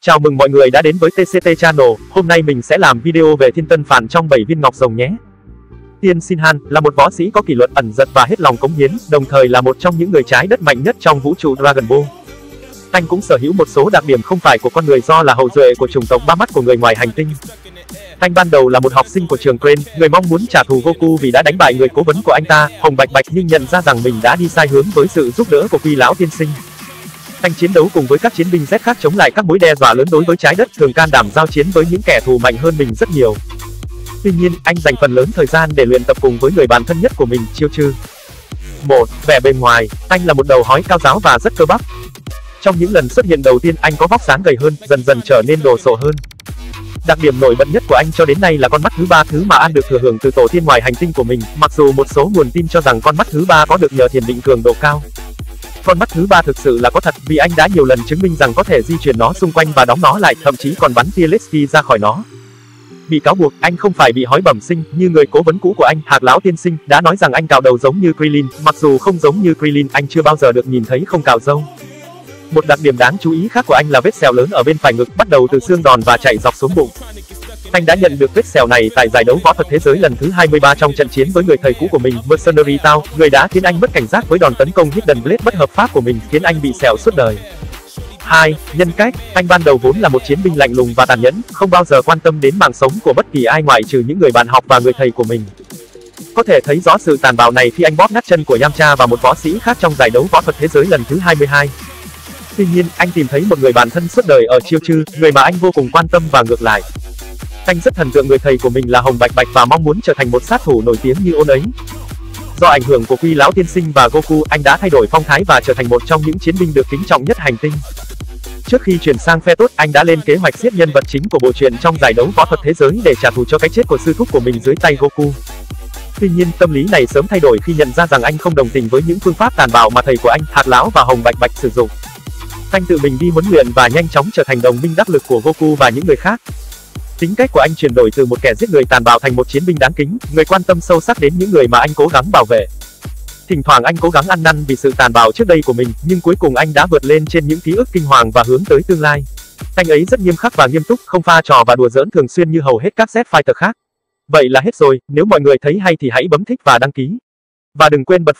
Chào mừng mọi người đã đến với TCT Channel, hôm nay mình sẽ làm video về thiên tân phản trong 7 viên ngọc rồng nhé. Tiên Sin Han là một võ sĩ có kỷ luật ẩn giật và hết lòng cống hiến, đồng thời là một trong những người trái đất mạnh nhất trong vũ trụ Dragon Ball. Anh cũng sở hữu một số đặc điểm không phải của con người do là hậu duệ của chủng tộc ba mắt của người ngoài hành tinh. Anh ban đầu là một học sinh của trường Crane, người mong muốn trả thù Goku vì đã đánh bại người cố vấn của anh ta, Hồng Bạch Bạch nhưng nhận ra rằng mình đã đi sai hướng với sự giúp đỡ của Quy lão tiên sinh. Anh chiến đấu cùng với các chiến binh Z khác chống lại các mối đe dọa lớn đối với trái đất, thường can đảm giao chiến với những kẻ thù mạnh hơn mình rất nhiều. Tuy nhiên, anh dành phần lớn thời gian để luyện tập cùng với người bạn thân nhất của mình, Chiêu Trư. Một, Vẻ bề ngoài, anh là một đầu hói cao giáo và rất cơ bắp. Trong những lần xuất hiện đầu tiên, anh có vóc dáng gầy hơn, dần dần trở nên đồ sộ hơn. Đặc điểm nổi bật nhất của anh cho đến nay là con mắt thứ ba thứ mà anh được thừa hưởng từ tổ tiên ngoài hành tinh của mình, mặc dù một số nguồn tin cho rằng con mắt thứ ba có được nhờ thiền định cường độ cao. Con mắt thứ ba thực sự là có thật vì anh đã nhiều lần chứng minh rằng có thể di chuyển nó xung quanh và đóng nó lại, thậm chí còn bắn tia laser ra khỏi nó. Bị cáo buộc, anh không phải bị hói bẩm sinh, như người cố vấn cũ của anh, Hạc lão tiên sinh, đã nói rằng anh cạo đầu giống như Krillin, mặc dù không giống như Krillin, anh chưa bao giờ được nhìn thấy không cạo râu. Một đặc điểm đáng chú ý khác của anh là vết sẹo lớn ở bên phải ngực, bắt đầu từ xương đòn và chạy dọc xuống bụng. Anh đã nhận được vết sẹo này tại giải đấu võ thuật thế giới lần thứ 23 trong trận chiến với người thầy cũ của mình, Mercenary Tao, người đã khiến anh mất cảnh giác với đòn tấn công Hidden Blade bất hợp pháp của mình, khiến anh bị sẹo suốt đời. 2. Nhân cách, anh ban đầu vốn là một chiến binh lạnh lùng và tàn nhẫn, không bao giờ quan tâm đến mạng sống của bất kỳ ai ngoại trừ những người bạn học và người thầy của mình. Có thể thấy rõ sự tàn bạo này khi anh bóp nát chân của Yamcha và một võ sĩ khác trong giải đấu võ thuật thế giới lần thứ 22. Tuy nhiên, anh tìm thấy một người bạn thân suốt đời ở Chiêu Chư, người mà anh vô cùng quan tâm và ngược lại. Anh rất thần tượng người thầy của mình là Hồng Bạch Bạch và mong muốn trở thành một sát thủ nổi tiếng như ôn ấy. Do ảnh hưởng của Quy lão tiên sinh và Goku, anh đã thay đổi phong thái và trở thành một trong những chiến binh được kính trọng nhất hành tinh. Trước khi chuyển sang phe tốt, anh đã lên kế hoạch giết nhân vật chính của bộ truyện trong giải đấu võ thuật thế giới để trả thù cho cái chết của sư thúc của mình dưới tay Goku. Tuy nhiên, tâm lý này sớm thay đổi khi nhận ra rằng anh không đồng tình với những phương pháp tàn bạo mà thầy của anh, Hạt lão và Hồng Bạch Bạch sử dụng. Anh tự mình đi huấn luyện và nhanh chóng trở thành đồng minh đắc lực của Goku và những người khác. Tính cách của anh chuyển đổi từ một kẻ giết người tàn bạo thành một chiến binh đáng kính, người quan tâm sâu sắc đến những người mà anh cố gắng bảo vệ. Thỉnh thoảng anh cố gắng ăn năn vì sự tàn bạo trước đây của mình, nhưng cuối cùng anh đã vượt lên trên những ký ức kinh hoàng và hướng tới tương lai. Anh ấy rất nghiêm khắc và nghiêm túc, không pha trò và đùa giỡn thường xuyên như hầu hết các Z fighter khác. Vậy là hết rồi, nếu mọi người thấy hay thì hãy bấm thích và đăng ký. Và đừng quên bật